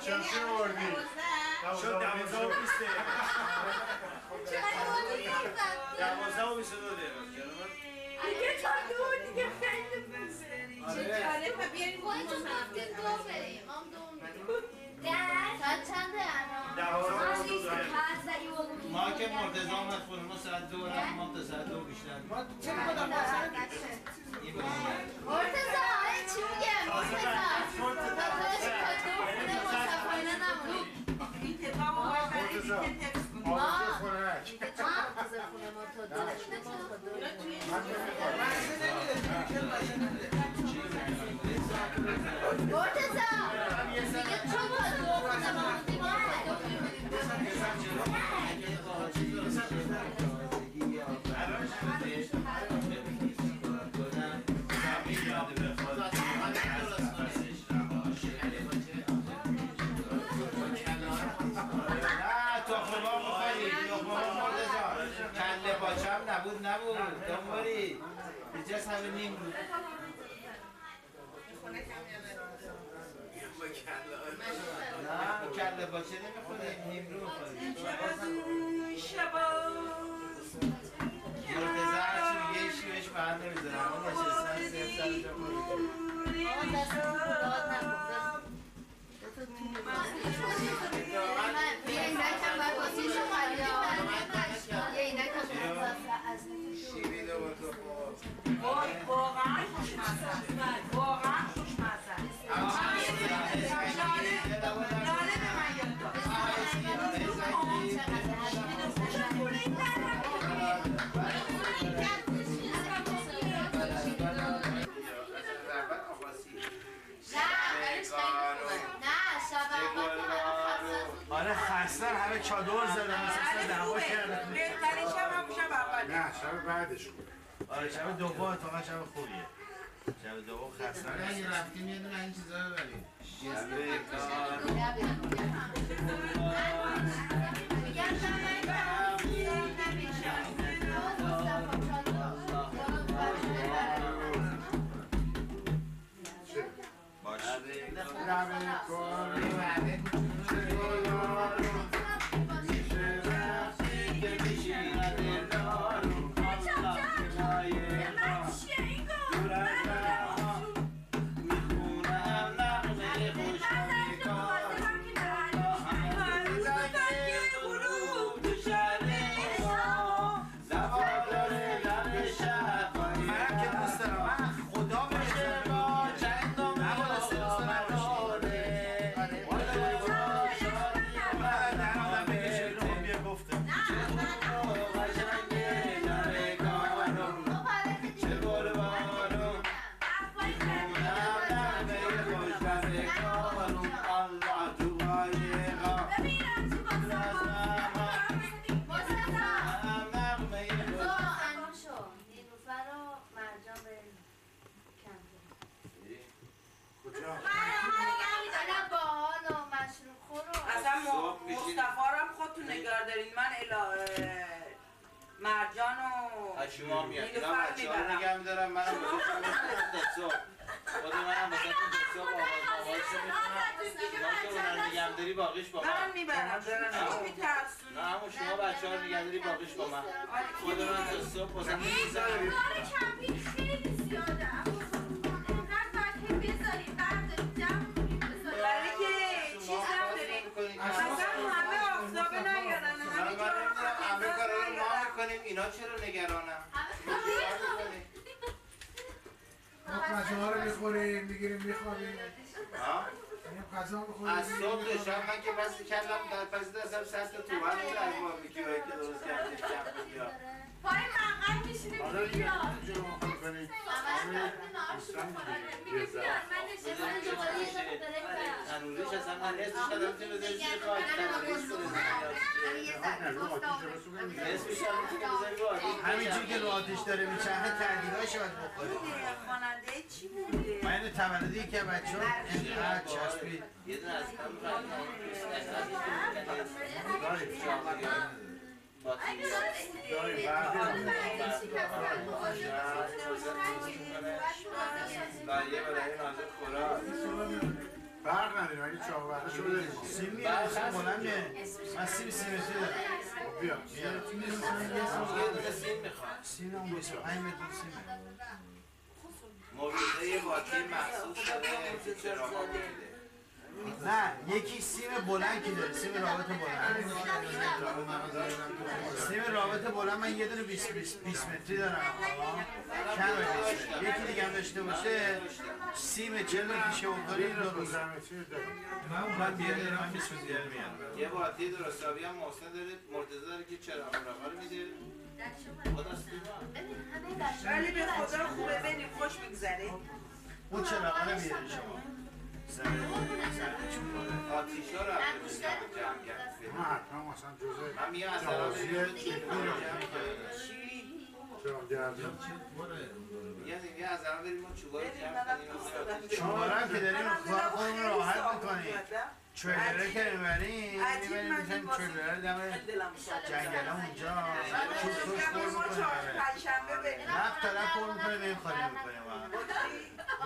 چی بردی؟ شد دوازده و بیست دقیقه. دوازده و بیست دو دقیقه. دیگه تا دو؟ دیگه خیلی چه جالب. بیاریم خودتون گفتید دو بریم. هم دو. میریم ساعت چنده الان؟ دوازده و بیست و دو دقیقه. ما که مرتضی آمد خونه ما ساعت دو رفت ما تا ساعت دو بیشتر چرا خودم این بود. مرتضی آره چی میگه مرتضی داداش تا دو خونه مصطفیانه نمونیم مرتضی ما آبزه خونک ما منتظر خونه ما تا دو خونه ما همه نیم بود. نه کله پاچه نمی‌خوریم نیم رو می‌خوریم مرتضی هرچی میگه بهش محل نمی‌ذارم. اون نشستن سیف سر جا شب بعدش خوبه آره شب دوم اتفاقا شب خوبیه. شب دوم خستن اگه رفتیم یه دونه این چیزا رو ببریم. شب شما میترسونی نه شما بچه ها رو نگه داری باقیش با من خود من تا صبح مثلا می‌زنم برای که چیز نداریم اصلا همه آفتابه نیارن همه جا همه کارا رو ما. می‌کنیم اینا چرا نگرانم ما غذا ها رو می‌خوریم می‌گیریم میخوابیم تا شب من که بس کردم در پس دستم صد تا تومن رو در ما می‌گیره که درست کردیم کم بیا حالا دیگه اینجا رو می‌کنیم میگه بیار من که رو آتیش. همینجور که رو آتش داره میچرخه تردیداش باید بخوره. خواننده چی بوده؟ من اینو تولدی که بچه ها اینقدر چسبید یه دونه از هم فرق نداره ولی چاوره شو داریم سیمی سیم بلنده من سیم سیمتی دارم بیا یه دونه سیم می‌خوام سیم هم 25 متر سیمه موجوده یه باطی مخصوص داره که چراغ میده نه یکی سیم بلند که داره سیم رابط بلند. سیم رابط بلند من یه دونه 20 20 20 متری دارم. کم 20 متری. یکی دیگه هم داشته باشه سیم 40 پیشه افتاری درست. من بعد بیاد من 20 متری یه باطی درستابی هم محسن داره. مرتضی داره که مراغا رو میده؟ ولی به خدا خوبه بریم خوش بگذره. اون چراغ رو بیاره شما؟ رو هم که داریم خودمون راحت می‌کنیم. تریلره که می‌بریم می‌بریم می‌زنیم تریلره دم جنگل اونجا. پنجشنبه بریم رفت طرف پر می‌کنه بریم خالی می‌کنیم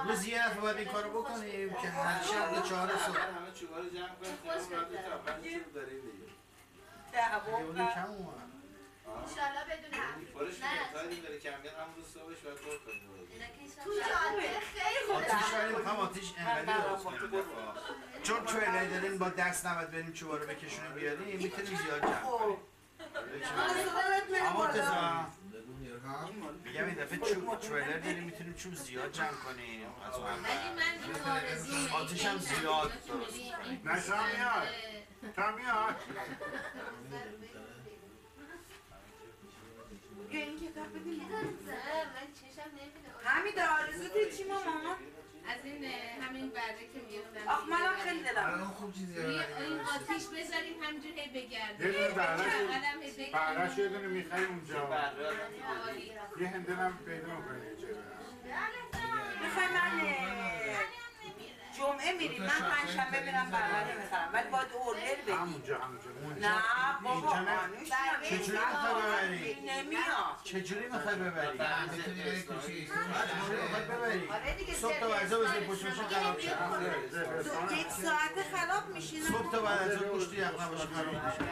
روز یه دفعه باید این کارو بکنیم که هر شب تا چهار صبح. همه چوبا رو جمع کنیم تا داریم دیگه دعوا. کم اومد. انشالله بدون هم. پرش که داره کم بیاد همون روز صبحش باید پر کنیم تو جاده خیلی خوبه آتیش ولی می‌خوام آتیش انقدر درست کنیم دفعه. چون داریم با دست نباید بریم چوبا رو بکشونیم بیاریم می‌تونیم زیاد جمع کنیم. اما تزا میگم این دفعه چوب تریلر داریم می‌تونیم چوب زیاد جمع کنیم. از هم من آتیش زیاد درست. کنیم میاد. تا میاد. بیا این کتاب بدیم من چشم نمیده همین آرزو چی ماما؟ از این همین برده که می‌گفتم آخ منم خیلی دلم. الان خوب چیزی روی این آتیش بذاریم همجور هی بگرده یه دونه برش برش یه دونه می‌خریم اونجا. یه هندل هم پیدا می‌کنیم چه می‌خوای من اه، جمعه میریم. من پنجشنبه برم برنامه می‌خرم. ولی باید اوردر بدی همونجا همونجا. نه بابا. نه. آنوش چجوری می‌خوای ببری؟ نمیاد. چجوری می‌خوای ببری؟ می‌تونی بری ببری؟ آره دیگه صبح تا بعد بزنی پشت ماشین خراب شه دو- یک ساعت خراب میشین صبح تا بعد از پشت یخ نباشه خراب میشه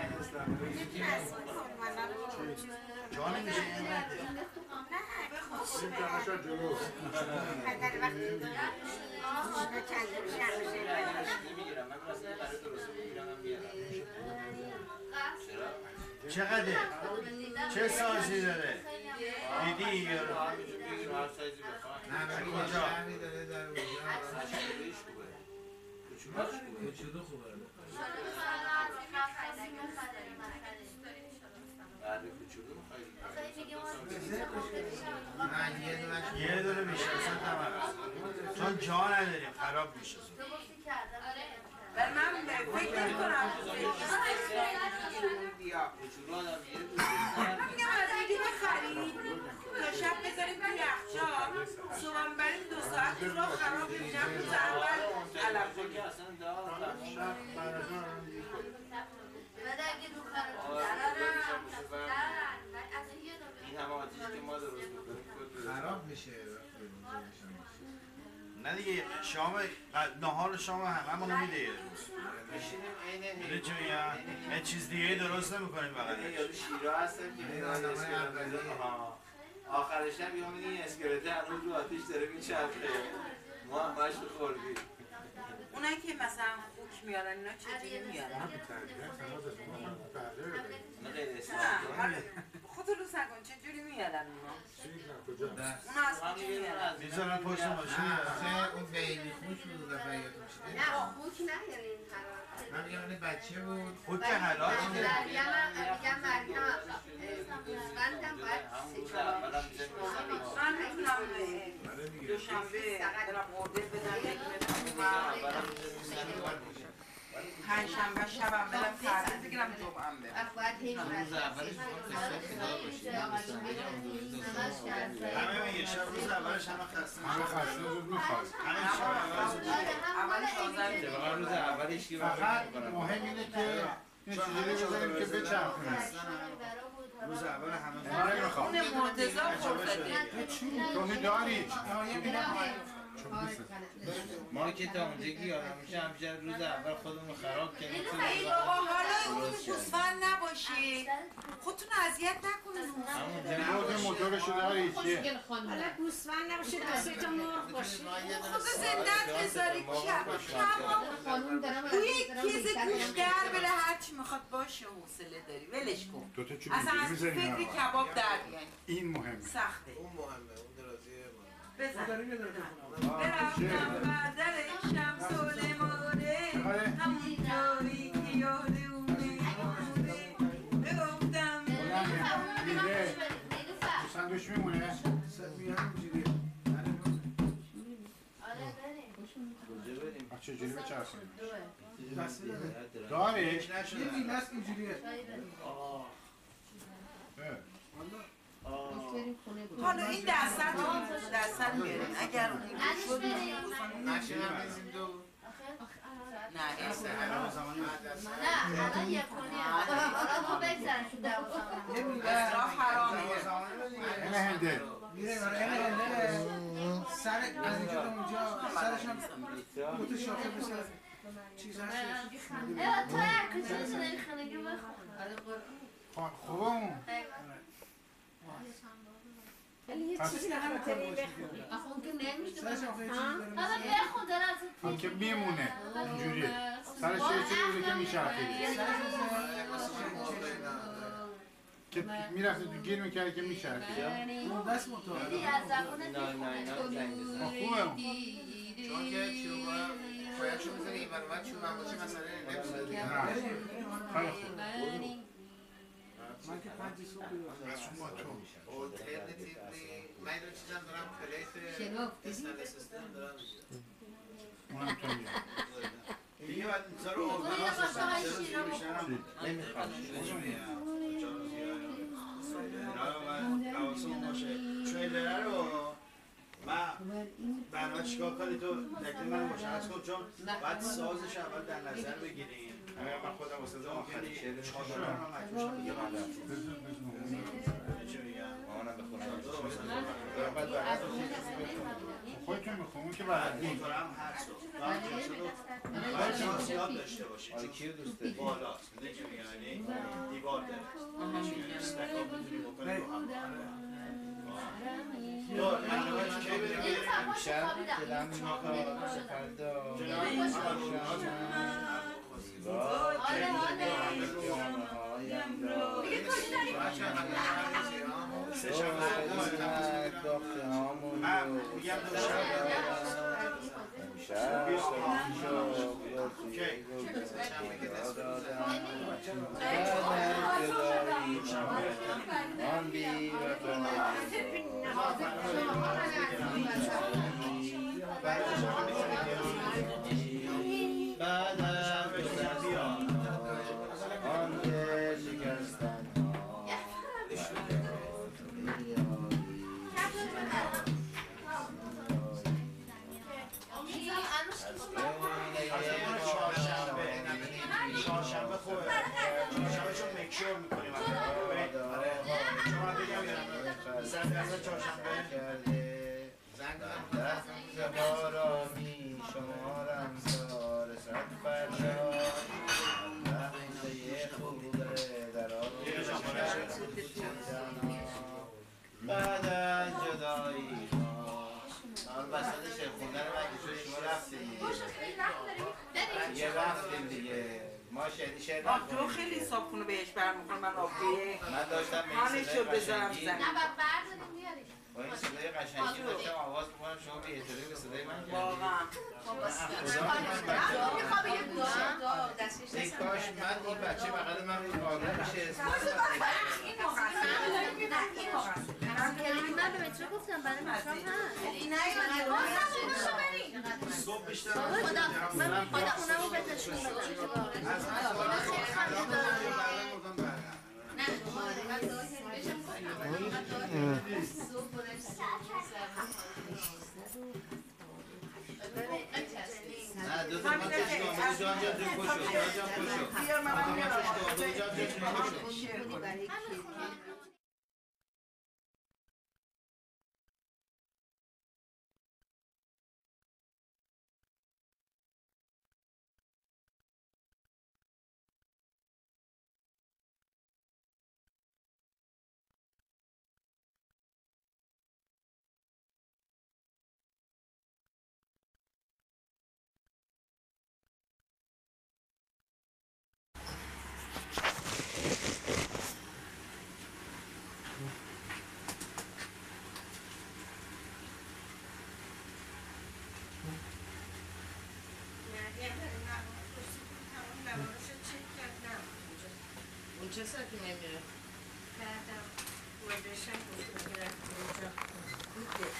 جا نمیشه. جانشا جلو نمی‌گیرم من مثلا برای درست می‌گیرم من بیارم چرا؟ چقدره؟ چه سایزی داره؟ دیدی یا همینجور بگیر هر سایزی بخوای کجا؟ کوچولویش خوبه کوچولوش خوبه بله کوچولو می‌خوای یه دونه میشه اصلا چون جا نداریم خراب میشه ولی من فکر کنم بیا میگم از اینجا بخرید تا شب بذاریم تو یخچال صبح بریم دو ساعت راه خراب میشم روز اول علم دار این همه آتیشی که ما درست می‌کنیم. خراب میشه نه دیگه شام نهار شام هممون میده. یه روز میشینیم عین چیز دیگه درست نمی‌کنیم بقیه یارو شیرا هستن که می‌دونن اسکلت آها. آخر شب یه این اسکلت هنوز رو آتیش داره میچرخه. ما هم باش خوردیم اونایی که مثلا خوک میارن اینا چجوری میارن نه غیر. خودت رو نکن چجوری میارن اونا کجا اونا از کجا میارن می‌ذارن پشت ماشین اون بیبی خوش بود دفعه یادم شده نه خوک نیارین من میگم. اون بچه بود خود که حلال که مریم هم میگم. مریم گوسفندم باید سه چهار من می‌تونم دوشنبه مرده بدم یه دونه بخورم. پنجشنبه شبم برم تعطیل بگیرم جمعم برم. روز اولش همه میگه شب. روز اولش همه خسته همه خسته زود می‌خواد همه شب اول زود اتفاقا روز اولش فقط مهم اینه که این چیزی که بچرخونه روز اول همه نمی‌خوام خونه مرتضا خورده تو داری. ما که تا اونجا که یادم میشه همیشه روز اول خودمون خراب کردیم. ای روز بابا حالا اون. گوسفند نباشه خودتون اذیت نکنین. همونجا روز موتورشو داری چیه حالا گوسفند نباشه دو تا مرغ باشه. خدا زندت بذاری. کم توی کیز گوش در بره هرچی می‌خواد باشه حوصله داری. ولش کن. اصلا از فکر کباب در بیاین این مهمه. سخته. اون مهمه بزن. برفتم بردر شمس و لمانه آره. همون جایی که یاد اونه بگفتم سندوش میمونه. کجا بریم آه، چجوری بچرخونیم نشده حالا این دستت رو دستت بیارین اگر اون شد نشه هم بزنیم دو نه. دسته این هر زمانی نه الان یک کنی حالا تو بگذارن تو دوازم اصراف حرامه این هنده میره آره این هنده سر از اینجا تا اونجا. سرش هم دو تا شاخه مثل چیز هستش تو هر کسی داری خانگی بخون. خوبه اون هم که میمونه. اینجوریه سرش یه که میچرخید که می‌رفته تو گیر می‌کرده که میچرخید اون دست خوبه. چون که چوبا پایشو می‌زنی این چوب هم باشه مثلا دیگه نه خیلی خوب من که پنج صبح بیرون از شما تو. Alternatively من اینو چیزم دارم پلیت؟ استانلس استیل دارم. اونم تو میگه دیگه بعد اورگاناس حواسمون باشه. رو من برنامه چیکار کنی تو؟ دقیقی من مشخص کن چون باید سازش اول در نظر بگیریم. من خودم واسه چون آخری شعر من رفتیم. بزن بزن چی میگم مامانم بخونم دارم بعد رو خودتون می‌خوام که بعد موتور هم هست و باید جنسه رو باید جنس یاد داشته باشیم آره کیو دوست داری؟ چی میگم یعنی دیوار داره چی میگم استکاب می‌تونی بکنی رو هم یه شب. دلم می‌خواد فردا آره آره جانهایم ما آن وسط شعر خوندن من که شما رفتیم یه رفتیم دیگه ما شعری شعر آه، تو خیلی کنه بهش برمیخوره من آبیه من داشتم به این بذارم قشنگی زن نه بعد برداریم میاریم با این صدای قشنگی داشتم آواز می‌کنم شما بی احترامی به صدای من واقعا می‌خوام یه گوشه ای کاش من این بچه بغل من آروم میشه این مقصر من به مترو گفتم برای مصرف هست نیومده بیشتر خدا من خدا اونمو بهتشون بدم از نه دو تا من چشم کنم جان جان جان خوشو جان جان خوشو بیا من آقا من میارم. چشم کنم جان جان جان خوشو اون چه ساعتی نمیره؟ بعدم بردشم گفتم که رفت اونجا بوده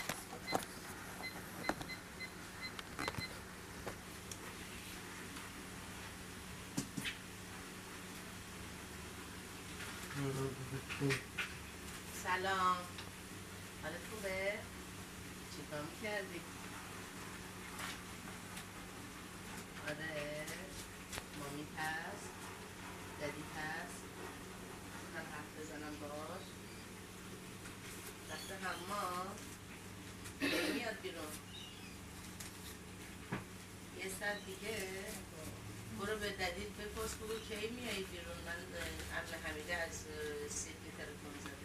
سلام. حالت خوبه؟ چیکار می‌کردی؟ آره. مامی هست. ددی هست. من حرف بزنم باش. رفته حمام. میاد بیرون. یه ساعت دیگه. برو به ددید بپرس بگو کی میای بیرون. من عمل حمیده از سیدنی تلفن زده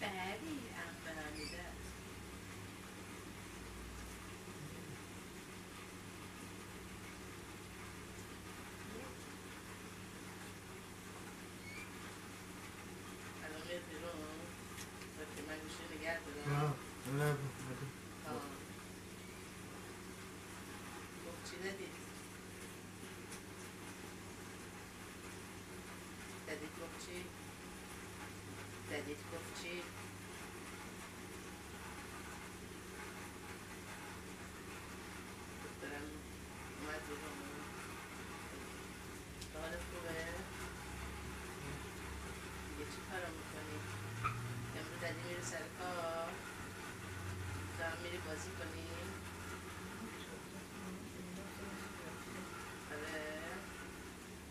بلی عمل حمیده است الان میاد بیرون وقتی من گوشه نگه دارم آه. گفت چی دادید؟ دادید گفت چی؟ دادید گفت چی؟ دخترم اومد بیرون حالت خوبه؟ دیگه چی کارا می‌کنی؟ امروز دادی میره سر کار تو هم میری بازی کنی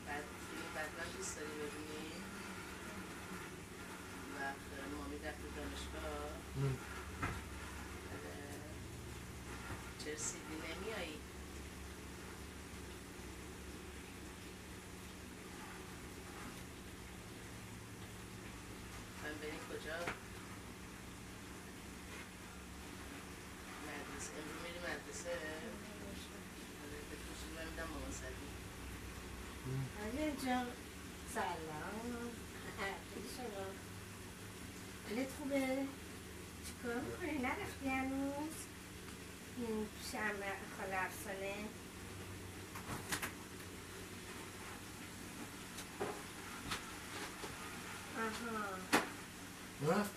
بعد فیلم بتمن دوست داری ببینی وقت مامی رفت دانشگاه آره چرا سیدی نمیایی من بریم کجا مدرسه امروز میری مدرسه به کوچولو من میدم مامان سلیم علی جان سلام خیلی شما حالت خوبه؟ چیکار می‌کنی؟ نرفتی هنوز؟ این شم خاله افسانه آها خیلی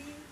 Bye.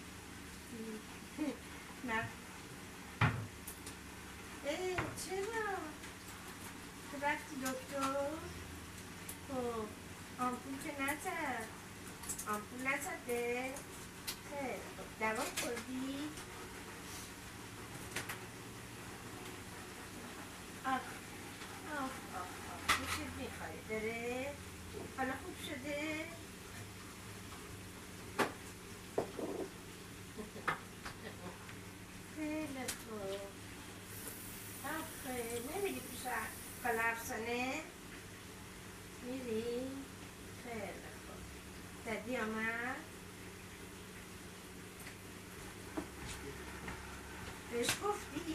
افسانه؟ میری؟ خیلی خوب ددی آمد؟ بهش گفتی؟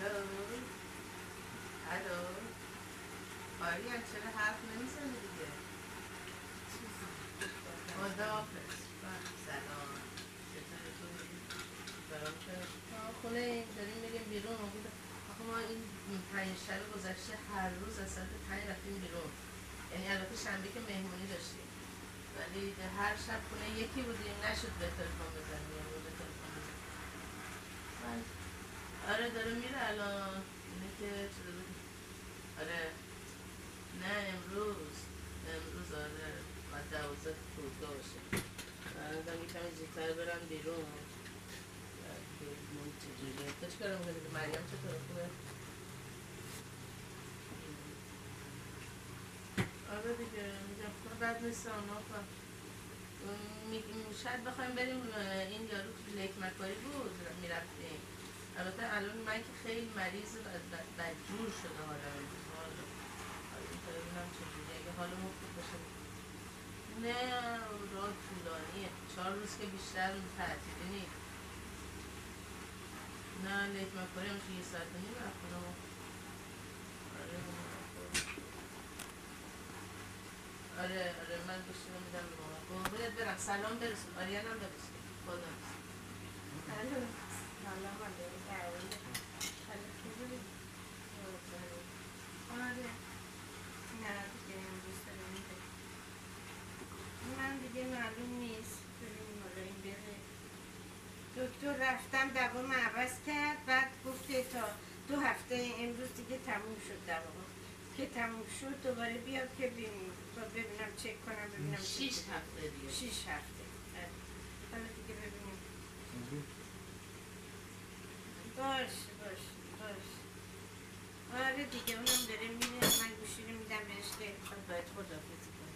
الو الو میگن چرا نمی‌زنی دیگه خداحافظ بله، سلام چطوری خوبی؟ برام که ما خونه داریم میریم بیرون آخه ما این پنج شب گذشته هر روز از ساعت پنج رفتیم بیرون. یعنی البته شنبه که مهمونی داشتیم. ولی هر شب خونه یکی بودیم نشد به تلفن بزنیم یا به تلفن. آره داره میره الان. اینه که آره. نه امروز. امروز آره. باید دوازده فرودگاه باشه. الان یکم زودتر برم بیرون. چجوریه می‌کنی مریم چطور؟ خوبه؟ آره دیگه میگم خونه بد نیست آنها شاید بخوایم بریم این یارو تو لیک مکاری بود می‌رفتیم. البته الان من که خیلی مریض و بدجور شده حالا. حالا ببینم چجوری اگه حالمون خوب بشه نه راه طولانیه. چهار روز که بیشتر تعطیلی نیست. نه لیک مکاری هم یه ساعت نیم رفت خونه ما آره آره آره من گوشی رو میدم به مامان قربونت برم سلام برسون آریان هم برسون خدا سلام علیکم آره نه دیگه من دیگه معلوم نیست دکتر رفتم دوام عوض کرد بعد گفت که تا دو هفته امروز دیگه تموم شد دوام که تموم شد دوباره بیاد که ببینم چک کنم ببینم شیش هفته دیگه. شیش هفته. آره. حالا دیگه ببینیم. باش باش باش آره دیگه اونم داره میره. من گوشی رو میدم بهش که خود باید خدافزی کنه.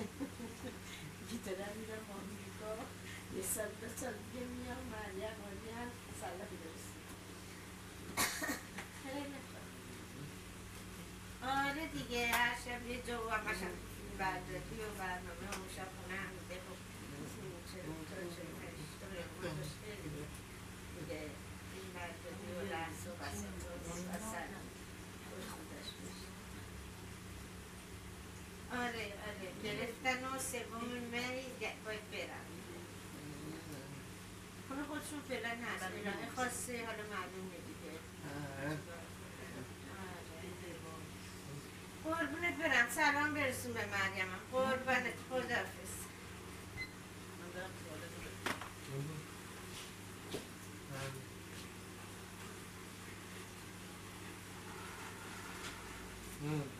سال دیگه میام مریم مریم سلاحی درست خیلی خوب. آره دیگه هر شب یه جو قشنگ برداری و برنامه و شب خونه هم خب چرا چرا چرا دیگه این برداری و رقص و بساط و اصلا خوش خودش میشه آره آره گرفتن و سوم می باید برم خونه خودشون فعلا هست الهه خاصه حالا معلومه دیگه قربونت برم سلام برسون به مریمم قربونت خدافز من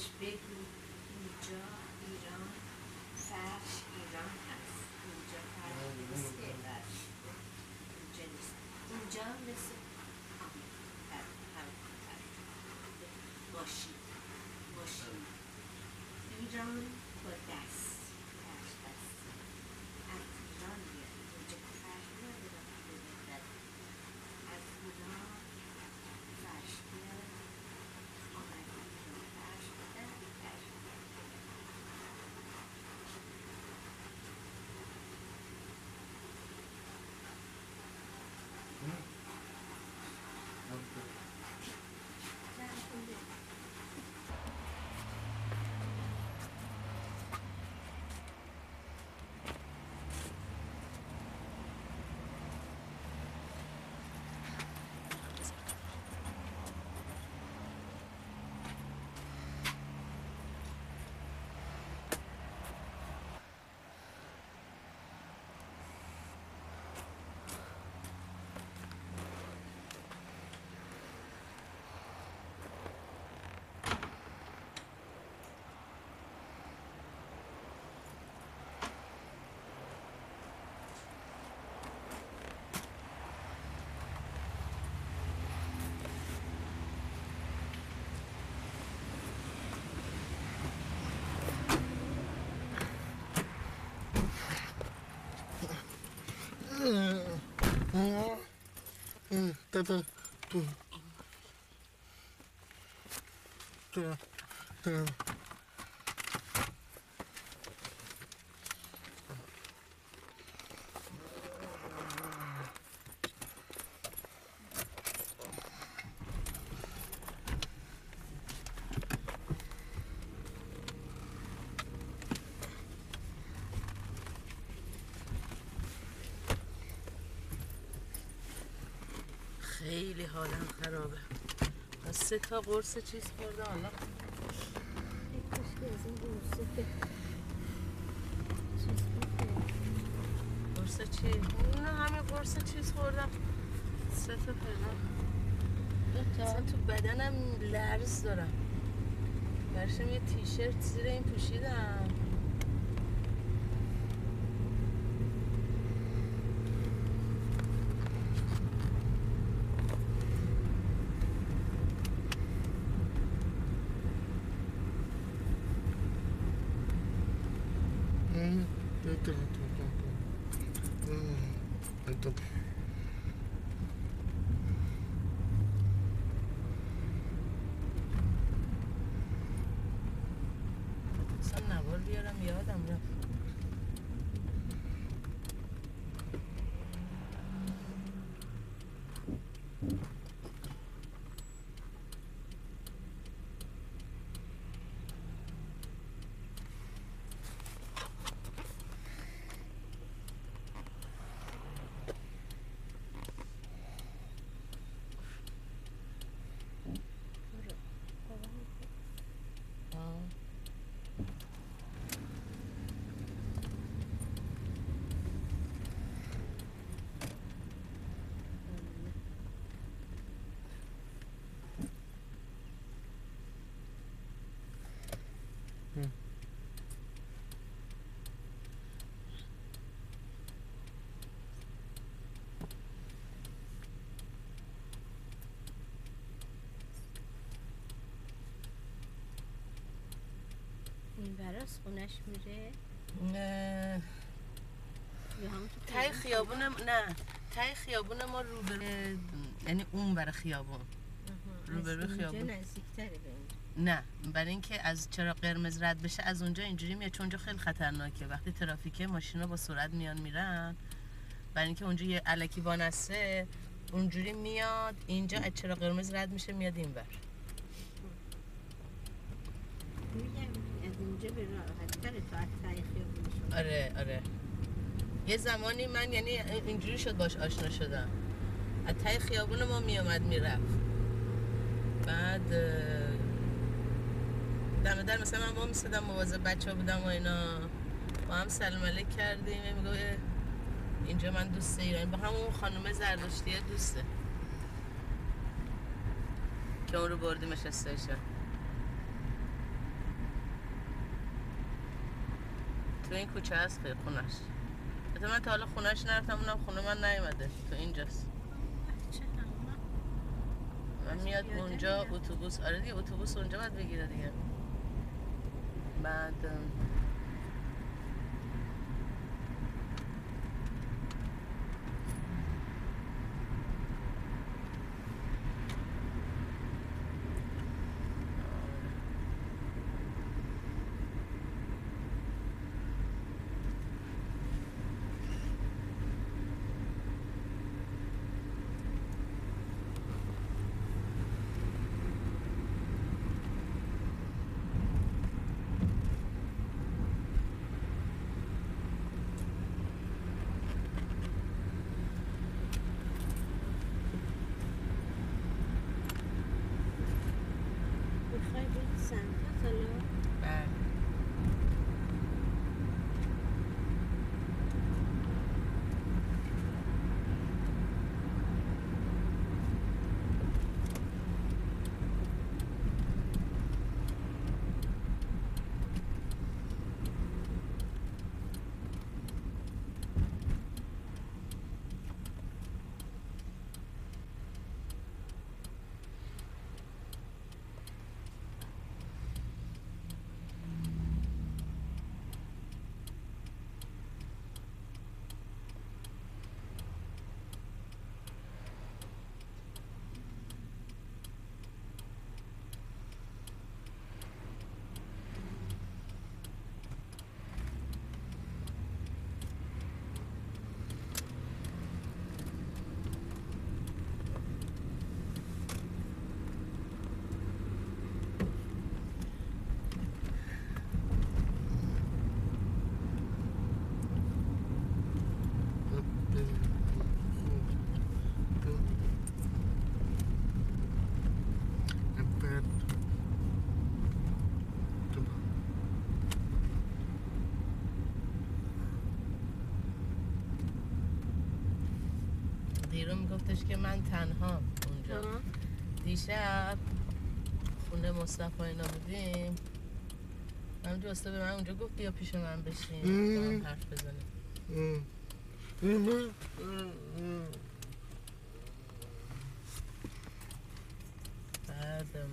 بهش بگو اینجا ایران فرش ایران هست. اینجا فرش که فرش اینجا نیست. مثل باشی باشی ایران 응, 응, 따다, 또, 따, 따, 따. تا قرص چیز خوردم حالا. قرص چی؟ نه همین قرص چیز خوردم. سه تا اصلا تو بدنم لرز دارم. برشم یه تیشرت زیر این پوشیدم اصلا نوار بیارم یادم رفت آه. این براس خونش میره؟ نه. تای خیابون نه. تای خیابون ما روبرو یعنی اون برای خیابون. روبرو از اینجا خیابون. به نه. برای اینکه از چرا قرمز رد بشه از اونجا اینجوری میاد چون اونجا خیلی خطرناکه. وقتی ترافیکه ماشینا با سرعت میان میرن. برای اینکه اونجا یه علکی وانسته اونجوری میاد اینجا از چرا قرمز رد میشه میاد اینور میگم از اینجا به راحت تره تا از تای خیابونشون آره آره یه زمانی من یعنی اینجوری شد باش آشنا شدم. از تای خیابون ما میامد می‌رفت. بعد دم در مثلا من با میستدم مواظب بچه ها بودم و اینا. با هم سلام علیک کردیم. میگو اینجا من دوست ایرانی. با همون خانم زردشتیه دوسته. که اون رو بردیمش استیشن تو این کوچه هست خیلی خونش البته من تا حالا خونش نرفتم اونم خونه من نیومده. تو اینجاست. من میاد اونجا. اتوبوس. آره دیگه اتوبوس اونجا باید بگیره دیگه. بعد که من تنها اونجا. دیشب خونه مصطفی اینا بودیم. من دوسته به من اونجا گفت بیا پیش من بشین. حرف بزنیم بعدم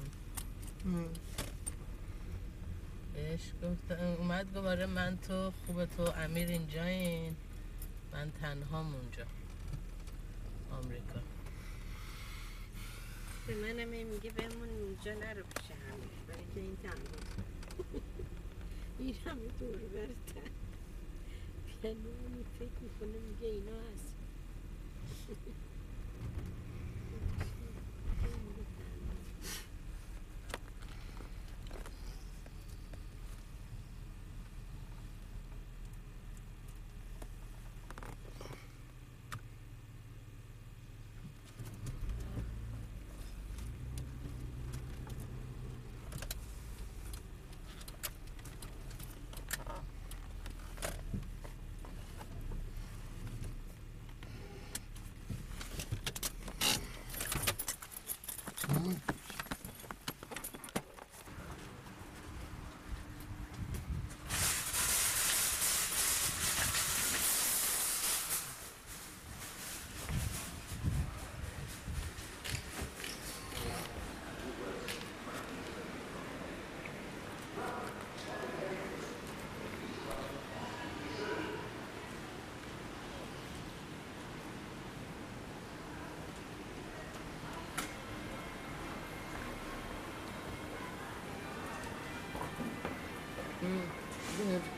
بهش گفت اومد گفت آره من تو خوبه تو امیر اینجایین. من تنهام اونجا. آمریکا. به منم میگه بمون اینجا نرو پیش همه برای که این تنها. این همه دور برتن پیانو فکر می‌کنه میگه اینا هست Mm-hmm.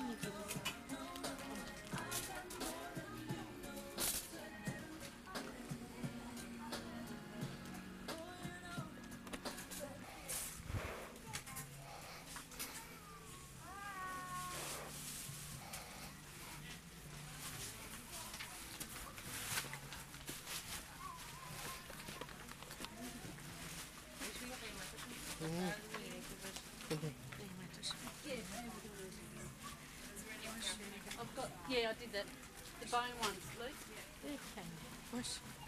I've got, yeah, I did that. The bone ones, Luke. Okay.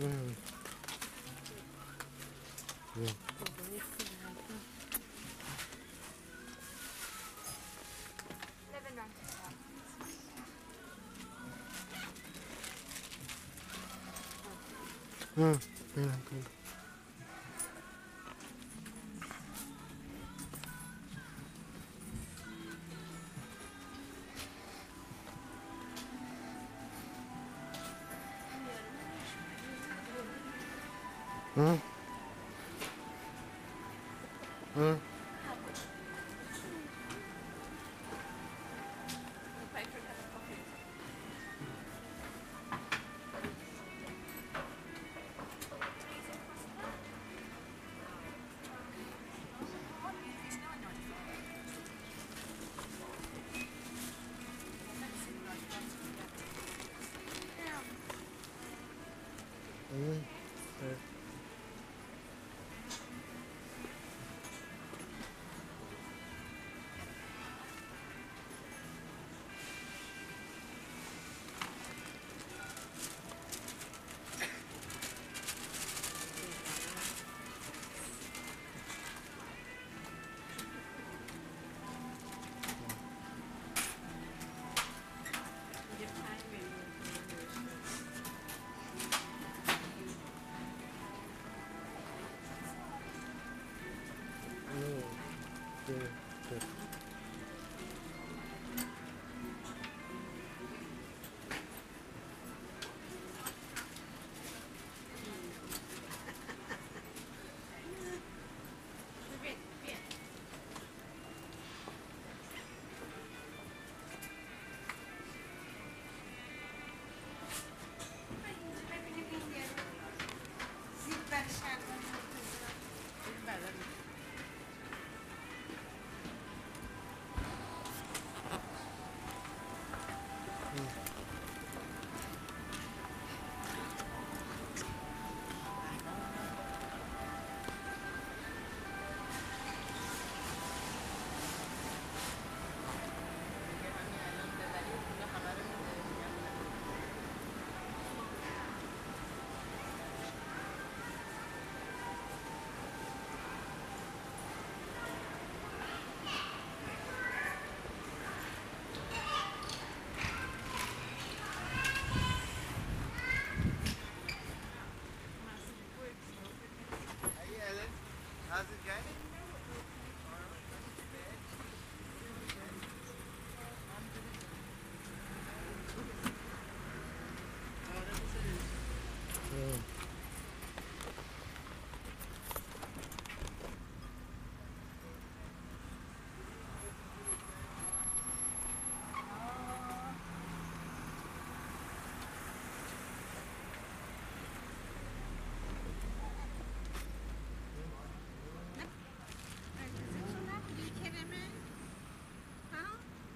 嗯，嗯，嗯，嗯，对。باش How's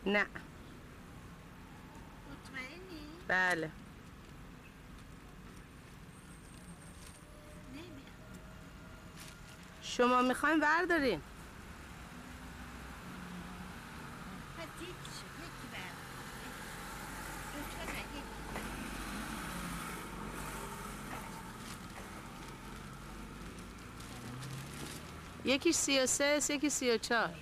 نه. مطمئنی؟ بله. نمیام شما می‌خواین بردارین پس یکی سی و سه یکی سی و چهار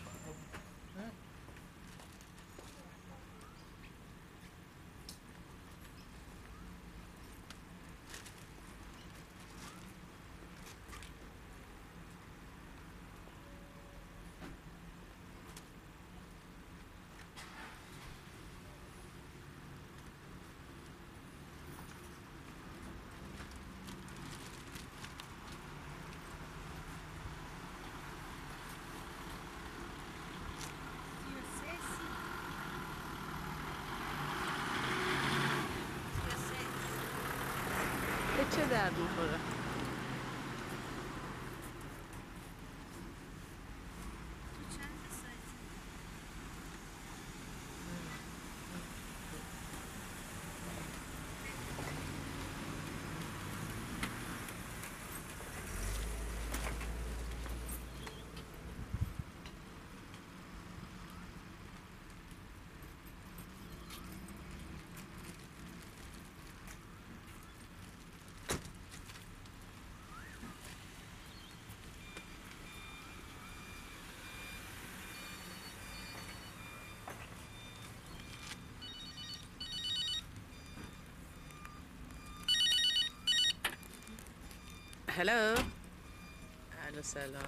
سی و سه سی سی و سه به چه درد می‌خوره تو هلا أهلا وسهلا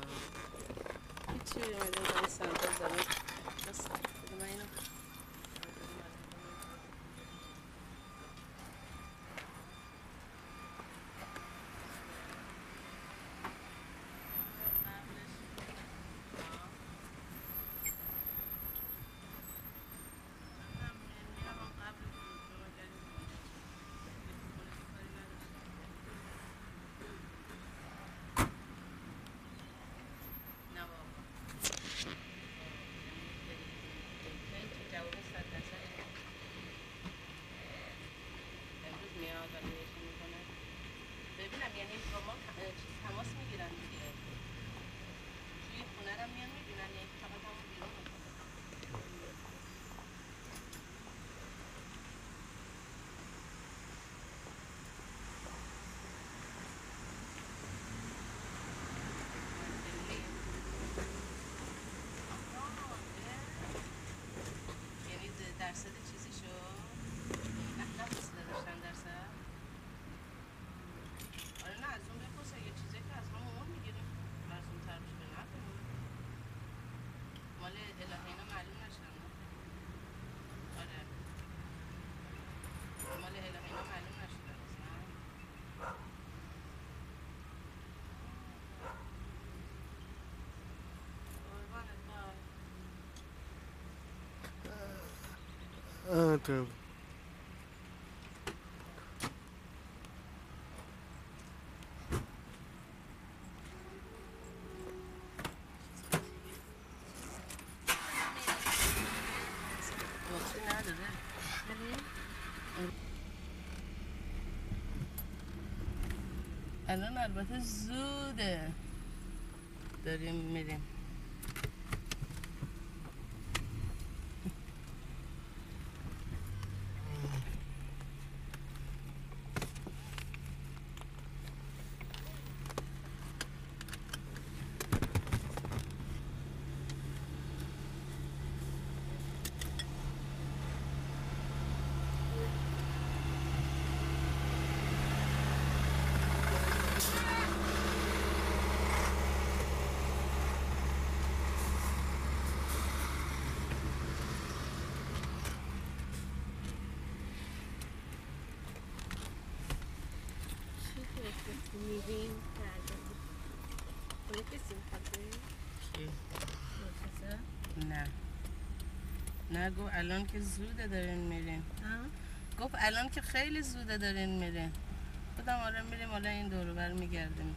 Ah, а, الان البته زوده. داریم میریم. بنزین نه نه گفت الان که زوده دارین میرین گفت الان که خیلی زوده دارین میرین خودم آره میریم حالا این دورو بر میگردیم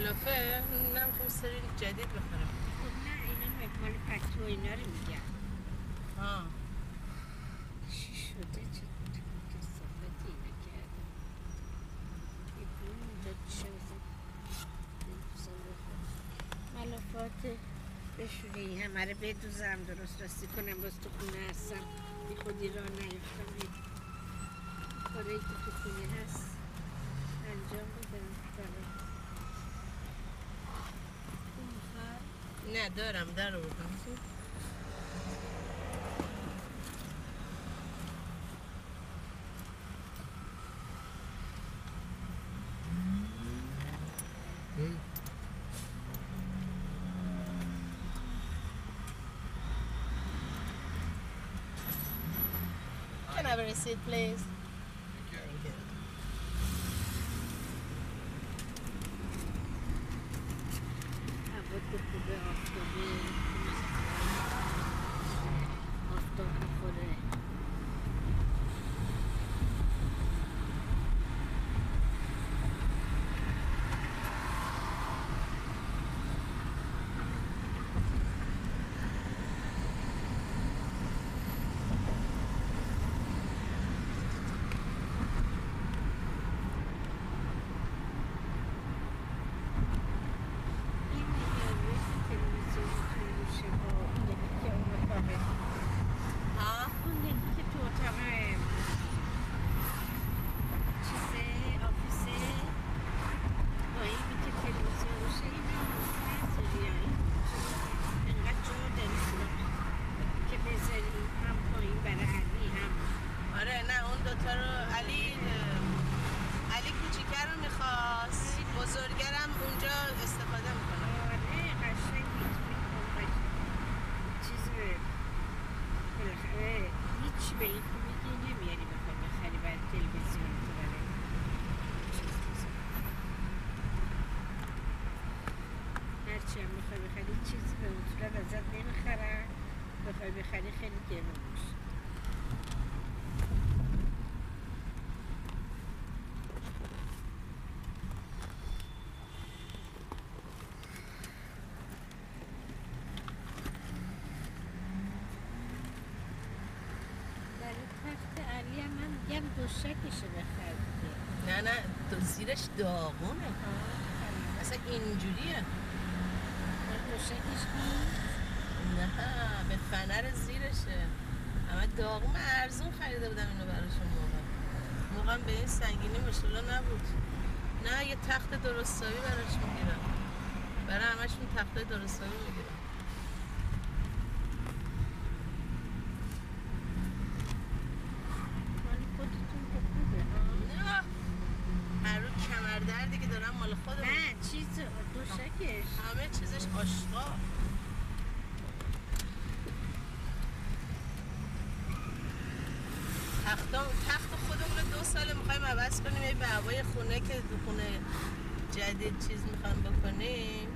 ملافه نمی‌خوام سری جدید بخرم. خب نه اینا مال پتو اینا رو میگم ها چی شده؟ چه کسافتی اینا پول اینجا چه بزن ملافات بشونه این همه رو بدوزم درست راستی کنم باز تو خونه هستم. بی خودی را نیفتم کاری که تو خونه هست Nerede öğrenmeden oradan. Can I have a seat, please? هوا که خوبه آفتابه آفتاب می‌خوره این روی تلویزیون توی گوشه ها اون یکی که اون اتاقه ها؟ اون یکی که تو اتاق چیزه آفیسه با اینی که تلویزیون روشه این هم نذاری این انقدر جا داری که بذاری هم پایین برای علی هم آره نه اون دوتا رو علی علی کوچیکه رو می‌خواست بزرگرم اونجا استفاده می‌کنه آره قشنگ می‌تونی کن چیز بالاخره هیچ به این خوبی نمیاری بخوای بخری برای تلویزیون تو برای چیز بذاری. هرچی هم بخوای بخری چیزی به اون صورت ازت نمی‌خرن بخوای بخری خیلی گرون میشه. برای تخت علی هم من میگم دوشکشه بخر دیگه. نه نه دو زیرش داغونه. اصلا اینجوریه. دوشکش نه به فنر زیرشه. اما داغون من ارزون خریده بودم اینو براشون موقع موقع به این سنگینی مشکلا نبود. نه یه تخت درستایی براش می‌گیرم. برای همشون تخت درستایی می‌گیرم مال خودتون که خوبه ها نه هر رو کمردردی که دارم مال خودم نه چیز دوشکش همه چیزش آشغال تختام تخت خودمون رو دو ساله می‌خوایم عوض هوای خونه که دو خونه جدید چیز می‌خوایم بکنیم.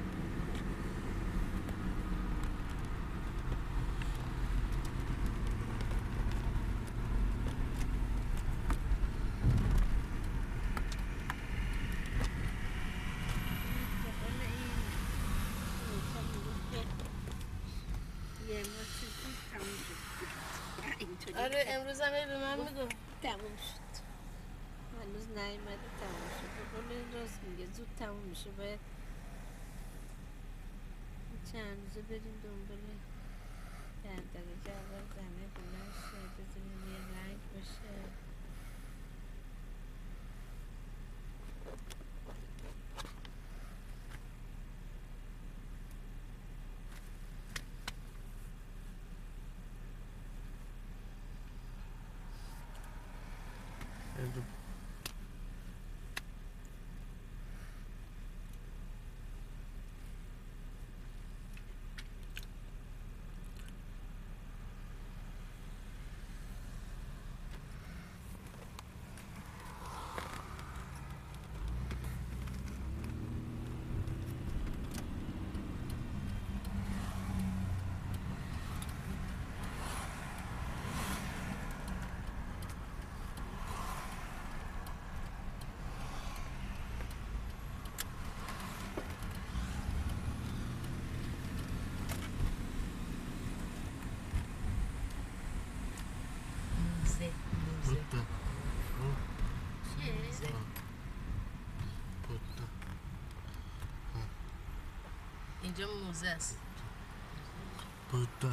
آره امروز هم هی به من میگو. تموم شد. میگه زود تموم میشه باید چند روزه بریم دنبال در درجه اول زمه بلند بزنیم یه رنگ باشه Thank you. اینجا موزه است بودا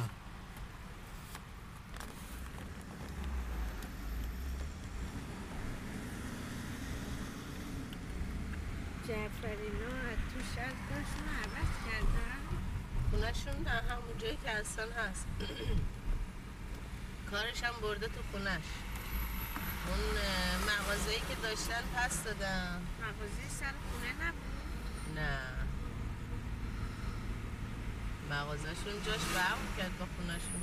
جعفرینا توش از داشتون عوض کردن خونهشون نه همون جایی که اصلا هست کارش هم برده تو خونهش اون مغازه‌ای که داشتن پس دادن. مغازه سر خونه نبود. نه. مغازهشون جاش برق کرد با خونشون